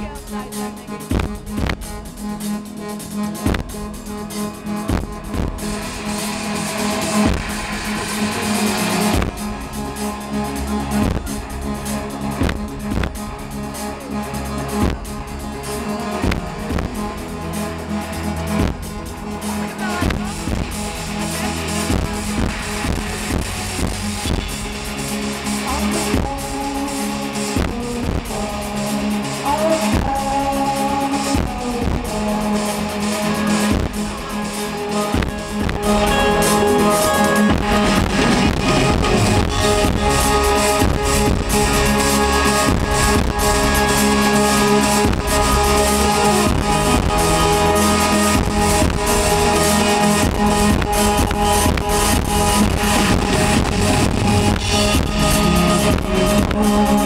heel goed. Ga niet naar een DJ zetten. Je moet wel een beetje tijd zijn, denk ik. Oh.